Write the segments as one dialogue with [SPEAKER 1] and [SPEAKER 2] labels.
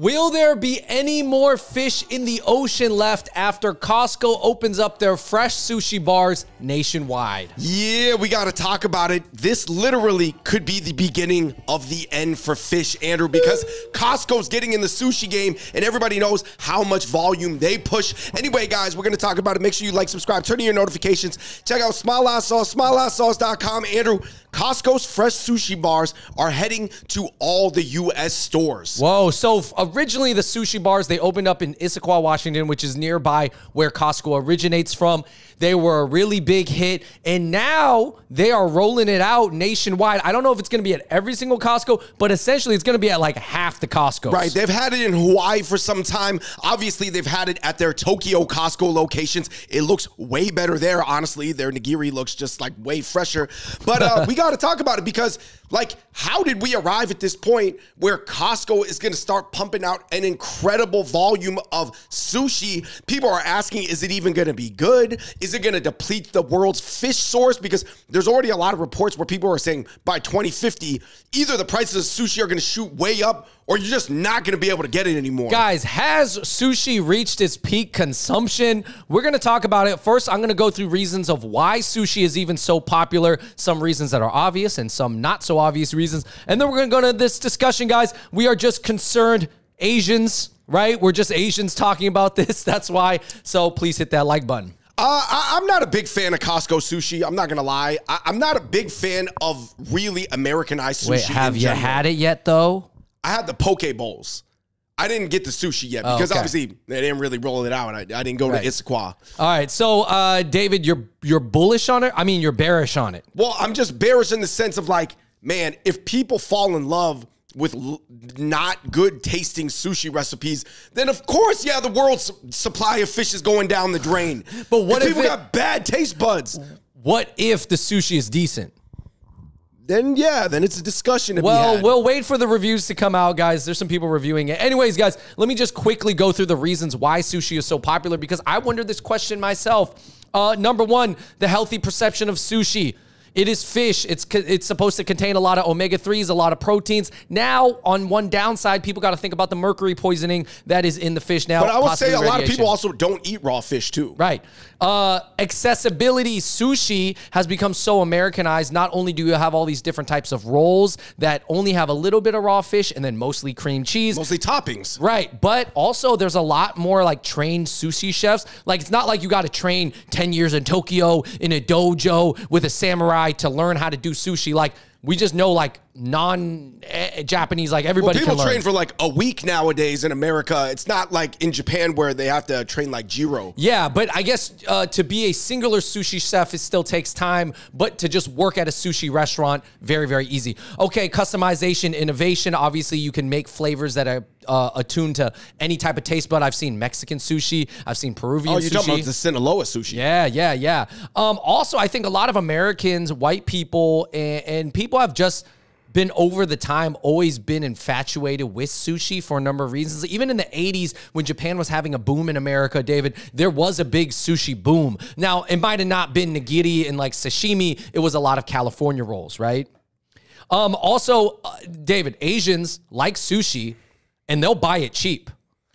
[SPEAKER 1] Will there be any more fish in the ocean left after Costco opens up their fresh sushi bars nationwide?
[SPEAKER 2] Yeah, we got to talk about it. This literally could be the beginning of the end for fish, Andrew, because Costco's getting in the sushi game and everybody knows how much volume they push. Anyway, guys, we're going to talk about it. Make sure you like, subscribe, turn on your notifications. Check out SMÁLÀ Sauce, smalasauce.com. Andrew, Costco's fresh sushi bars are heading to all the U.S. stores.
[SPEAKER 1] Whoa. So f- uh, originally, the sushi bars, they opened up in Issaquah, Washington, which is nearby where Costco originates from. They were a really big hit. And now they are rolling it out nationwide. I don't know if it's going to be at every single Costco, but essentially it's going to be at like half the Costco.
[SPEAKER 2] Right. They've had it in Hawaii for some time. Obviously, they've had it at their Tokyo Costco locations. It looks way better there, honestly. Their nigiri looks just like way fresher. But uh, we got to talk about it because, like, how did we arrive at this point where Costco is going to start pumping out an incredible volume of sushi? People are asking, is it even going to be good? Is it going to deplete the world's fish source? Because there's already a lot of reports where people are saying by 2050, either the prices of sushi are going to shoot way up or you're just not going to be able to get it anymore.
[SPEAKER 1] Guys, has sushi reached its peak consumption? We're going to talk about it. First, I'm going to go through reasons of why sushi is even so popular, some reasons that are obvious and some not so obvious reasons. And then we're going to go to this discussion, guys. We are just concerned Asians, right? We're just Asians talking about this. That's why. So please hit that like button.
[SPEAKER 2] Uh, I, am not a big fan of Costco sushi. I'm not gonna lie. I, am not a big fan of really Americanized sushi.
[SPEAKER 1] Wait, have you
[SPEAKER 2] general.
[SPEAKER 1] had it yet, though?
[SPEAKER 2] I had the poke bowls. I didn't get the sushi yet because
[SPEAKER 1] okay.
[SPEAKER 2] obviously they didn't really roll it out. I, I didn't go
[SPEAKER 1] Right.
[SPEAKER 2] to Issaquah.
[SPEAKER 1] All right. So, uh, David, you're you're bullish on it. I mean, you're bearish on it.
[SPEAKER 2] Well, I'm just bearish in the sense of like, man, if people fall in love with l- not good tasting sushi recipes, then of course, yeah, the world's supply of fish is going down the drain.
[SPEAKER 1] But what if
[SPEAKER 2] people
[SPEAKER 1] it-
[SPEAKER 2] got bad taste buds?
[SPEAKER 1] What if the sushi is decent?
[SPEAKER 2] Then yeah, then it's a discussion
[SPEAKER 1] Well, we'll wait for the reviews to come out, guys. There's some people reviewing it. Anyways, guys, let me just quickly go through the reasons why sushi is so popular because I wondered this question myself. Uh, number one, the healthy perception of sushi. It is fish. It's it's supposed to contain a lot of omega threes, a lot of proteins. Now, on one downside, people got to think about the mercury poisoning that is in the fish now.
[SPEAKER 2] But I would say a lot of people also don't eat raw fish too.
[SPEAKER 1] Right. Uh, accessibility sushi has become so Americanized. Not only do you have all these different types of rolls that only have a little bit of raw fish and then mostly cream cheese.
[SPEAKER 2] Mostly toppings.
[SPEAKER 1] Right. But also, there's a lot more like trained sushi chefs. Like, it's not like you got to train 10 years in Tokyo in a dojo with a samurai to learn how to do sushi. Like, we just know like non eh, Japanese, like
[SPEAKER 2] Well,
[SPEAKER 1] everybody
[SPEAKER 2] people
[SPEAKER 1] can learn.
[SPEAKER 2] train for like a week nowadays in America. It's not like in Japan where they have to train like Jiro.
[SPEAKER 1] Yeah, but I guess uh, to be a singular sushi chef, it still takes time. But to just work at a sushi restaurant, very, very easy. Okay, customization, innovation. Obviously, you can make flavors that are uh, attuned to any type of taste bud. I've seen Mexican sushi. I've seen Peruvian sushi.
[SPEAKER 2] Oh, you're
[SPEAKER 1] sushi.
[SPEAKER 2] talking about the Sinaloa sushi.
[SPEAKER 1] Yeah, yeah, yeah. Um, also, I think a lot of Americans, white people, and, and people have just been over the time always been infatuated with sushi for a number of reasons. Even in the 80s, when Japan was having a boom in America, David, there was a big sushi boom. Now, it might have not been nigiri and like sashimi, it was a lot of California rolls, right? Um, also, uh, David, Asians like sushi and they'll buy it cheap.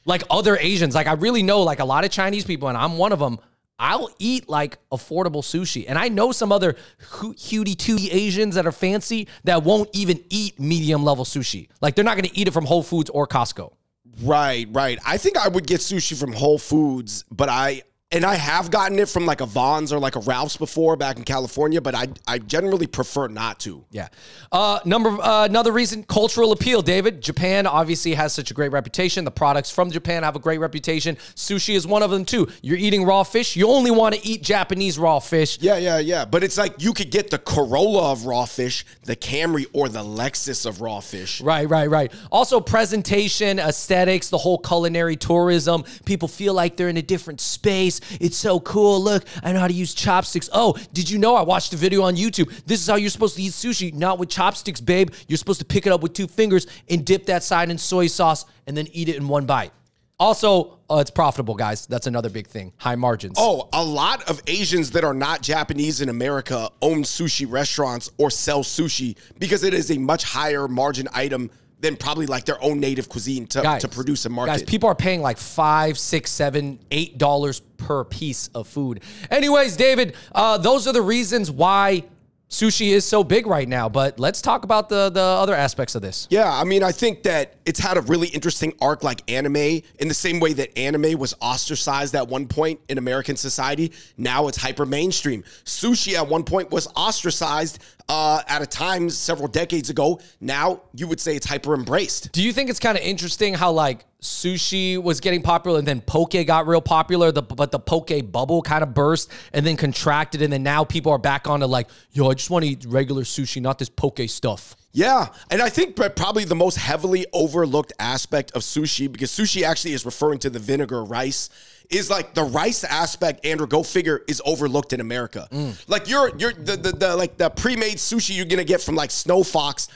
[SPEAKER 1] Like other Asians, like I really know like a lot of Chinese people, and I'm one of them. I'll eat like affordable sushi. And I know some other huty tooty Asians that are fancy that won't even eat medium level sushi. Like they're not going to eat it from Whole Foods or Costco.
[SPEAKER 2] Right, right. I think I would get sushi from Whole Foods, but I and I have gotten it from like a Vons or like a Ralph's before back in California, but I I generally prefer not to.
[SPEAKER 1] Yeah. Uh, number uh, another reason, cultural appeal. David, Japan obviously has such a great reputation. The products from Japan have a great reputation. Sushi is one of them too. You're eating raw fish. You only want to eat Japanese raw fish.
[SPEAKER 2] Yeah, yeah, yeah. But it's like you could get the Corolla of raw fish, the Camry, or the Lexus of raw fish.
[SPEAKER 1] Right, right, right. Also, presentation, aesthetics, the whole culinary tourism. People feel like they're in a different space. It's so cool. Look, I know how to use chopsticks. Oh, did you know I watched a video on YouTube? This is how you're supposed to eat sushi, not with chopsticks, babe. You're supposed to pick it up with two fingers and dip that side in soy sauce and then eat it in one bite. Also, uh, it's profitable, guys. That's another big thing. High margins.
[SPEAKER 2] Oh, a lot of Asians that are not Japanese in America own sushi restaurants or sell sushi because it is a much higher margin item than probably like their own native cuisine to,
[SPEAKER 1] Guys,
[SPEAKER 2] to produce and market.
[SPEAKER 1] Guys, people are paying like five, six, seven, eight dollars per piece of food. Anyways, David, uh, those are the reasons why sushi is so big right now. But let's talk about the the other aspects of this.
[SPEAKER 2] Yeah, I mean, I think that it's had a really interesting arc like anime in the same way that anime was ostracized at one point in American society. Now it's hyper mainstream. Sushi at one point was ostracized uh, at a time several decades ago. Now you would say it's hyper embraced.
[SPEAKER 1] Do you think it's kind of interesting how like sushi was getting popular and then poke got real popular, the, but the poke bubble kind of burst and then contracted, and then now people are back on to like, yo, I just want to eat regular sushi, not this poke stuff.
[SPEAKER 2] Yeah, and I think probably the most heavily overlooked aspect of sushi, because sushi actually is referring to the vinegar rice, is like the rice aspect. Andrew, go figure, is overlooked in America. Like you're you're the, the the like the pre-made sushi you're gonna get from like Snow Fox,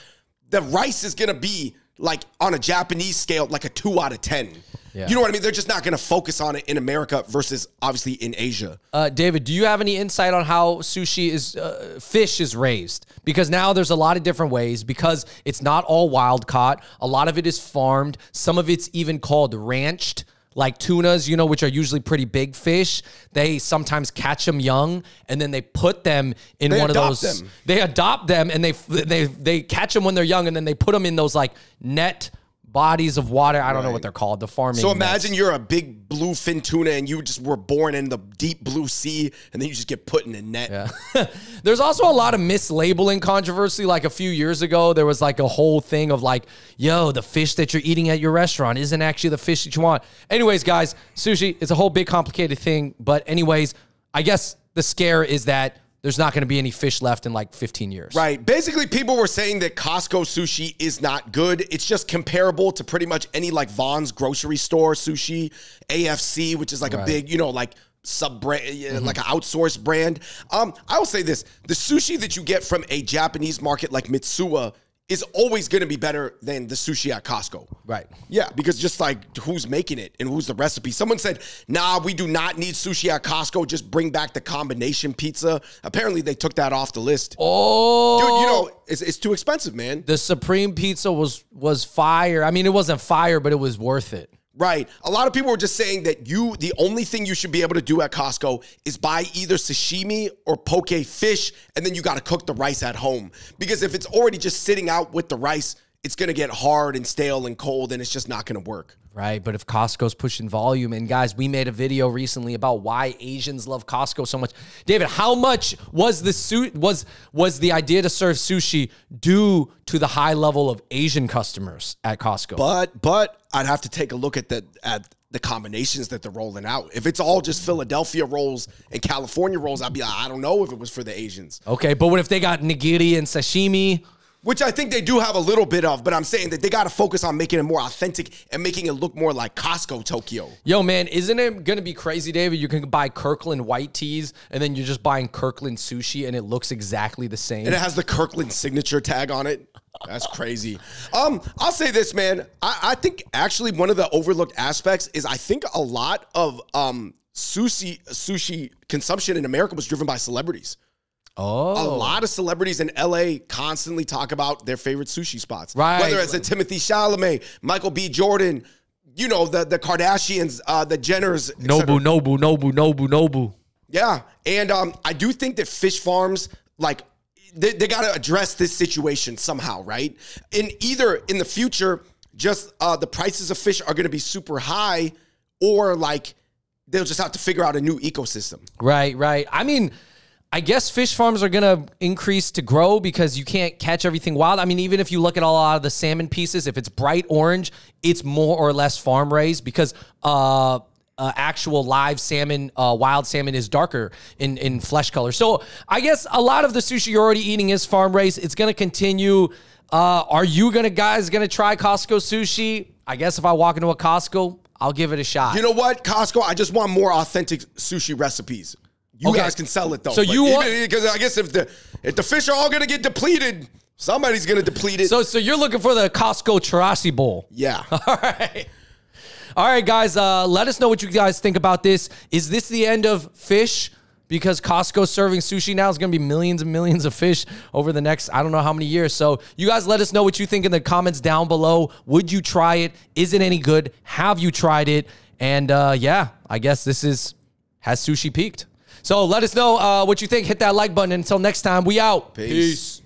[SPEAKER 2] the rice is gonna be like on a Japanese scale, like a two out of ten.
[SPEAKER 1] Yeah.
[SPEAKER 2] You know what I mean? They're just not going to focus on it in America versus obviously in Asia.
[SPEAKER 1] Uh, David, do you have any insight on how sushi is uh, fish is raised? Because now there's a lot of different ways. Because it's not all wild caught. A lot of it is farmed. Some of it's even called ranched like tunas, you know, which are usually pretty big fish. They sometimes catch them young and then they put them in
[SPEAKER 2] They
[SPEAKER 1] one of those.
[SPEAKER 2] them.
[SPEAKER 1] They adopt them and they they they catch them when they're young and then they put them in those like net bodies of water. I don't know what they're called. The farming.
[SPEAKER 2] So
[SPEAKER 1] nets.
[SPEAKER 2] imagine you're a big bluefin tuna and you just were born in the deep blue sea and then you just get put in a net.
[SPEAKER 1] Yeah. There's also a lot of mislabeling controversy. Like a few years ago, there was like a whole thing of like, yo, the fish that you're eating at your restaurant isn't actually the fish that you want. Anyways, guys, sushi is a whole big complicated thing. But, anyways, I guess the scare is that there's not going to be any fish left in like 15 years.
[SPEAKER 2] Right. Basically, people were saying that Costco sushi is not good. It's just comparable to pretty much any like Vons grocery store sushi, AFC, which is like a big, you know, like sub brand, like an outsourced brand. Um, I will say this: the sushi that you get from a Japanese market like Mitsuwa is always going to be better than the sushi at Costco.
[SPEAKER 1] Right.
[SPEAKER 2] Yeah, because just like who's making it and who's the recipe. Someone said, nah, we do not need sushi at Costco. Just bring back the combination pizza. Apparently, they took that off the list.
[SPEAKER 1] Oh,
[SPEAKER 2] Dude, you know, it's, it's too expensive, man.
[SPEAKER 1] the supreme pizza was was fire. I mean, it wasn't fire, but it was worth it.
[SPEAKER 2] Right. A lot of people were just saying that you, the only thing you should be able to do at Costco is buy either sashimi or poke fish, and then you got to cook the rice at home. Because if it's already just sitting out with the rice, it's going to get hard and stale and cold, and it's just not going to work.
[SPEAKER 1] Right, but if Costco's pushing volume, and guys, we made a video recently about why Asians love Costco so much. David, how much was the su- was was the idea to serve sushi due to the high level of Asian customers at Costco?
[SPEAKER 2] But but I'd have to take a look at the at the combinations that they're rolling out. If it's all just Philadelphia rolls and California rolls, I'd be like, I don't know if it was for the Asians.
[SPEAKER 1] okay, but what if they got nigiri and sashimi?
[SPEAKER 2] Which I think they do have a little bit of, but I'm saying that they got to focus on making it more authentic and making it look more like Costco Tokyo.
[SPEAKER 1] Yo, man, isn't it gonna be crazy, David? You can buy Kirkland white tees, and then you're just buying Kirkland sushi, and it looks exactly the same.
[SPEAKER 2] And it has the Kirkland signature tag on it. That's crazy. Um, I'll say this, man. I, I think actually one of the overlooked aspects is I think a lot of um sushi sushi consumption in America was driven by celebrities.
[SPEAKER 1] Oh,
[SPEAKER 2] A lot of celebrities in LA constantly talk about their favorite sushi spots.
[SPEAKER 1] Right.
[SPEAKER 2] Whether it's a Timothy Chalamet, Michael B. Jordan, you know, the, the Kardashians, uh, the Jenners.
[SPEAKER 1] Nobu, Nobu, Nobu, Nobu, Nobu.
[SPEAKER 2] Yeah. And um, I do think that fish farms, like, they, they got to address this situation somehow, right? In either in the future, just uh, the prices of fish are going to be super high, or like they'll just have to figure out a new ecosystem.
[SPEAKER 1] Right, right. I mean, I guess fish farms are gonna increase to grow because you can't catch everything wild. I mean, even if you look at a lot of the salmon pieces, if it's bright orange, it's more or less farm raised because uh, uh, actual live salmon, uh, wild salmon is darker in in flesh color. So I guess a lot of the sushi you're already eating is farm raised. It's gonna continue. Uh, are you gonna guys gonna try Costco sushi? I guess if I walk into a Costco, I'll give it a shot.
[SPEAKER 2] You know what, Costco? I just want more authentic sushi recipes. You
[SPEAKER 1] okay.
[SPEAKER 2] guys can sell it though.
[SPEAKER 1] So you
[SPEAKER 2] because I guess if the if the fish are all gonna get depleted, somebody's gonna deplete it.
[SPEAKER 1] So so you're looking for the Costco Chirashi bowl.
[SPEAKER 2] Yeah.
[SPEAKER 1] All right. All right, guys. Uh, let us know what you guys think about this. Is this the end of fish? Because Costco serving sushi now is going to be millions and millions of fish over the next I don't know how many years. So you guys, let us know what you think in the comments down below. Would you try it? Is it any good? Have you tried it? And uh, yeah, I guess this is has sushi peaked. So let us know uh, what you think. Hit that like button. Until next time, we out. Peace.
[SPEAKER 2] Peace.